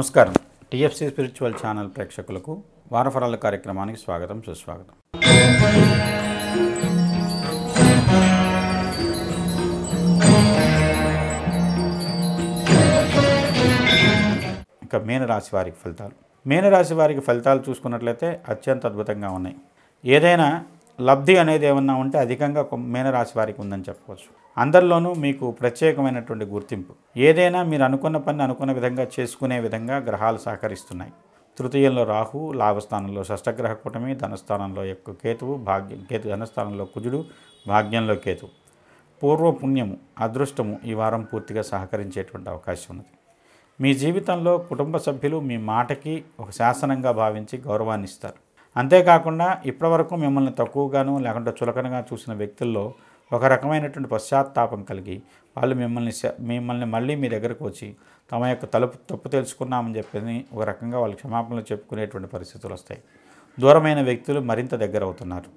నమస్కారం. TFC spiritual channel ప్రేక్షకులకు వారఫరాల కార్యక్రమానికి స్వాగతం సుస్వాగతం. ఇక మీనరాశి వారికి ఫలితాలు. మీనరాశి వారికి ఫలితాలు చూసుకున్నట్లయితే అత్యంత అద్భుతంగా ఉన్నాయి. ఏదైనా లబ్ధి అనేది ఏమన్నా ఉంటే అధికంగా మీనరాశి వారికి ఉందని చెప్పవచ్చు. అందరిలోనూ మీకు ప్రత్యేకమైనటువంటి గుర్తింపు. ఏదైనా మీరు అనుకున్న పని అనుకున్న విధంగా చేసుకునే విధంగా గ్రహాలు సహకరిస్తున్నాయి. తృతీయంలో రాహు లాభస్థానంలో షష్టగ్రహ కూటమి ధనస్థానంలో యొక్క కేతువు భాగ్యం కేతు ధనస్థానంలో కుజుడు భాగ్యంలో కేతువు పూర్వ పుణ్యము అదృష్టము ఈ వారం పూర్తిగా సహకరించేటువంటి అవకాశం ఉన్నది. మీ జీవితంలో కుటుంబ సభ్యులు మీ మాటకి ఒక శాసనంగా భావించి గౌరవాన్ని ఇస్తారు అంతేకాకుండా ఇప్పటివరకు మిమ్మల్ని తక్కువగాను లేకుంటే చులకనగా చూసిన వ్యక్తుల్లో ఒక రకమైనటువంటి పశ్చాత్తాపం కలిగి వాళ్ళు మిమ్మల్ని మిమ్మల్ని మళ్ళీ మీ దగ్గరకు వచ్చి తమ యొక్క తలుపు తప్పు తెలుసుకున్నామని చెప్పి ఒక రకంగా వాళ్ళు క్షమాపణలు చెప్పుకునేటువంటి పరిస్థితులు వస్తాయి. దూరమైన వ్యక్తులు మరింత దగ్గర అవుతున్నారు.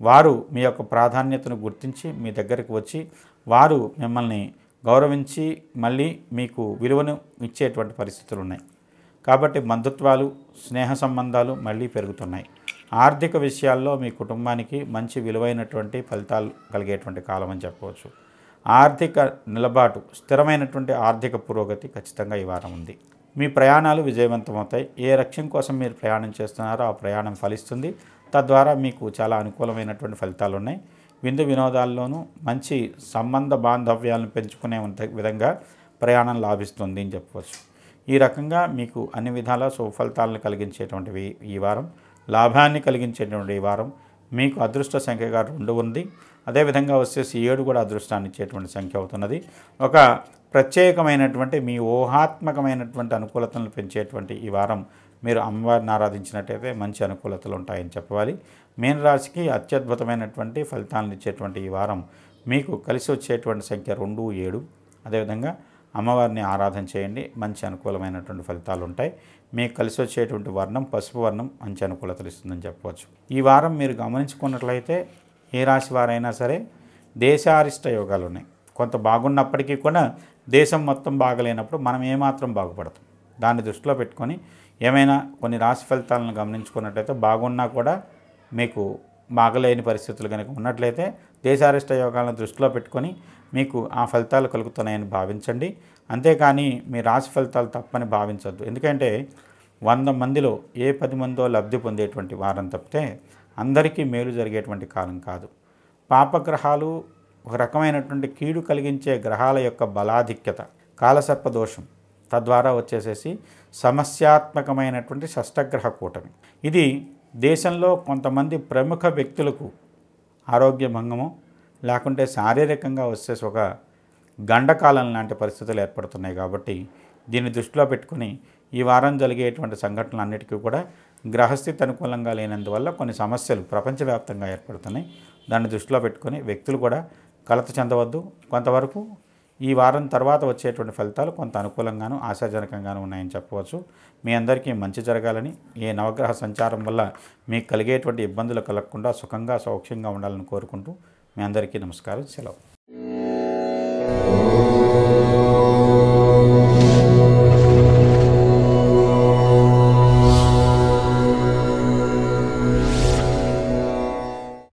వారు మీ యొక్క ప్రాధాన్యతను గుర్తించి మీ దగ్గరకు వచ్చి వారు మిమ్మల్ని గౌరవించి మళ్ళీ మీకు విలువను ఇచ్చేటువంటి పరిస్థితులు ఉన్నాయి. కాబట్టి బంధుత్వాలు స్నేహ సంబంధాలు మళ్ళీ పెరుగుతున్నాయి. ఆర్థిక విషయాల్లో మీ కుటుంబానికి మంచి విలువైనటువంటి ఫలితాలు కలిగేటువంటి కాలం అని చెప్పవచ్చు. ఆర్థిక నిలబాటు స్థిరమైనటువంటి ఆర్థిక పురోగతి ఖచ్చితంగా ఈ వారం ఉంది. మీ ప్రయాణాలు విజయవంతమవుతాయి. ఏ లక్ష్యం కోసం మీరు ప్రయాణం చేస్తున్నారో ఆ ప్రయాణం ఫలిస్తుంది. తద్వారా మీకు చాలా అనుకూలమైనటువంటి ఫలితాలు ఉన్నాయి. విందు వినోదాల్లోనూ మంచి సంబంధ బాంధవ్యాలను పెంచుకునే విధంగా ప్రయాణం లాభిస్తుంది అని చెప్పవచ్చు. ఈ రకంగా మీకు అన్ని విధాల సుఫలితాలను కలిగించేటువంటివి ఈ వారం. లాభాన్ని కలిగించేటువంటి ఈ వారం. మీకు అదృష్ట సంఖ్యగా రెండు ఉంది. అదేవిధంగా వచ్చేసి ఏడు కూడా అదృష్టాన్ని ఇచ్చేటువంటి సంఖ్య అవుతున్నది. ఒక ప్రత్యేకమైనటువంటి మీ ఊహాత్మకమైనటువంటి అనుకూలతలను పెంచేటువంటి ఈ వారం మీరు అమ్మవారిని ఆరాధించినట్టయితే మంచి అనుకూలతలు ఉంటాయని చెప్పవాలి. మీన రాశికి అత్యద్భుతమైనటువంటి ఫలితాలను ఇచ్చేటువంటి ఈ వారం మీకు కలిసి వచ్చేటువంటి సంఖ్య రెండు ఏడు. అదేవిధంగా అమ్మవారిని ఆరాధన చేయండి. మంచి అనుకూలమైనటువంటి ఫలితాలు ఉంటాయి మీకు కలిసి వచ్చేటువంటి వర్ణం పసుపు వర్ణం మంచి అనుకూలతలు ఇస్తుందని చెప్పవచ్చు. ఈ వారం మీరు గమనించుకున్నట్లయితే ఏ రాశి వారైనా సరే దేశారిష్ట యోగాలు ఉన్నాయి కొంత బాగున్నప్పటికీ కూడా దేశం మొత్తం బాగలేనప్పుడు మనం ఏమాత్రం బాగుపడతాం. దాన్ని దృష్టిలో పెట్టుకొని ఏమైనా కొన్ని రాశి ఫలితాలను గమనించుకున్నట్లయితే బాగున్నా కూడా మీకు బాగలేని పరిస్థితులు కనుక ఉన్నట్లయితే దేశారిష్ట యోగాలను దృష్టిలో పెట్టుకొని మీకు ఆ ఫలితాలు కలుగుతున్నాయని భావించండి. అంతేకాని మీ రాశి ఫలితాలు తప్పని భావించద్దు. ఎందుకంటే వంద మందిలో ఏ పది మందో లబ్ధి పొందేటువంటి వారం తప్పితే అందరికీ మేలు జరిగేటువంటి కాలం కాదు. పాపగ్రహాలు ఒక రకమైనటువంటి కీడు కలిగించే గ్రహాల యొక్క బలాధిక్యత కాలసర్ప దోషం తద్వారా వచ్చేసేసి సమస్యాత్మకమైనటువంటి షష్టగ్రహ కూటమి. ఇది దేశంలో కొంతమంది ప్రముఖ వ్యక్తులకు ఆరోగ్య భంగము లేకుంటే శారీరకంగా వస్తే ఒక గండకాలం లాంటి పరిస్థితులు ఏర్పడుతున్నాయి కాబట్టి దీన్ని దృష్టిలో పెట్టుకుని ఈ వారం జరిగేటువంటి సంఘటనలన్నిటికీ కూడా గ్రహస్థితి అనుకూలంగా లేనందువల్ల కొన్ని సమస్యలు ప్రపంచవ్యాప్తంగా ఏర్పడుతున్నాయి. దాన్ని దృష్టిలో పెట్టుకొని వ్యక్తులు కూడా కలత చెందవద్దు. కొంతవరకు ఈ వారం తర్వాత వచ్చేటువంటి ఫలితాలు కొంత అనుకూలంగాను ఆశాజనకంగాను ఉన్నాయని చెప్పవచ్చు. మీ అందరికీ మంచి జరగాలని ఏ నవగ్రహ సంచారం వల్ల మీకు కలిగేటువంటి ఇబ్బందులు కలగకుండా సుఖంగా సౌఖ్యంగా ఉండాలని కోరుకుంటూ మీ అందరికీ నమస్కారం సెలవు